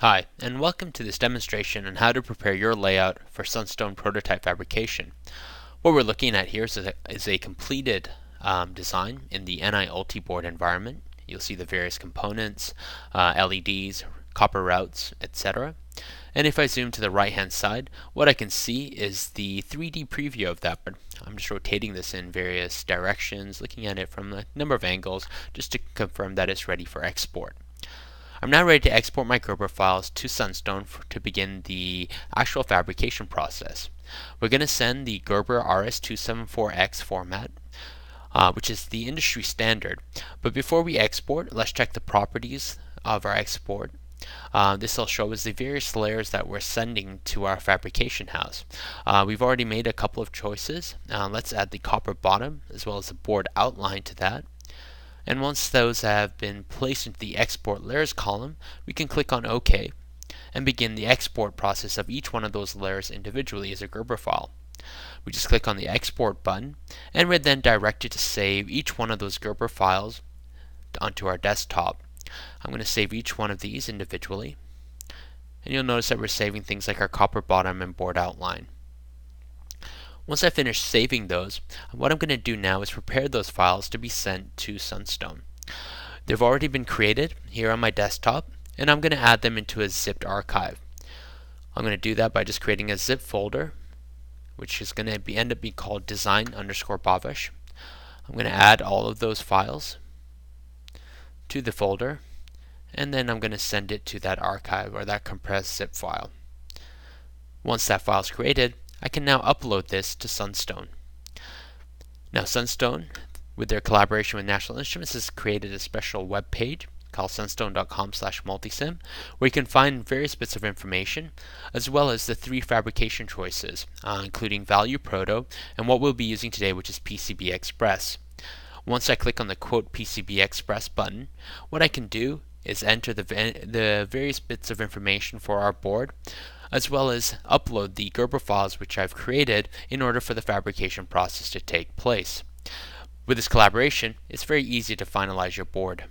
Hi, and welcome to this demonstration on how to prepare your layout for Sunstone prototype fabrication. What we're looking at here is a, is a completed um, design in the NI Ultiboard environment. You'll see the various components, uh, LEDs, copper routes, etc. And if I zoom to the right hand side, what I can see is the 3D preview of that. I'm just rotating this in various directions, looking at it from a number of angles, just to confirm that it's ready for export. I'm now ready to export my Gerber files to Sunstone for, to begin the actual fabrication process. We're going to send the Gerber RS274X format, uh, which is the industry standard. But before we export, let's check the properties of our export. Uh, this will show us the various layers that we're sending to our fabrication house. Uh, we've already made a couple of choices. Uh, let's add the copper bottom as well as the board outline to that. And once those have been placed into the export layers column, we can click on OK and begin the export process of each one of those layers individually as a Gerber file. We just click on the export button and we're then directed to save each one of those Gerber files onto our desktop. I'm going to save each one of these individually and you'll notice that we're saving things like our copper bottom and board outline. Once I finish saving those, what I'm going to do now is prepare those files to be sent to Sunstone. They've already been created here on my desktop, and I'm going to add them into a zipped archive. I'm going to do that by just creating a zip folder, which is going to be, end up being called design underscore bhavesh. I'm going to add all of those files to the folder, and then I'm going to send it to that archive or that compressed zip file. Once that file is created, I can now upload this to Sunstone. Now Sunstone, with their collaboration with National Instruments, has created a special web page called sunstone.com slash multisim where you can find various bits of information as well as the three fabrication choices uh, including value proto and what we'll be using today which is PCB Express. Once I click on the quote PCB Express button what I can do is enter the, the various bits of information for our board as well as upload the Gerber files which I've created in order for the fabrication process to take place. With this collaboration, it's very easy to finalize your board.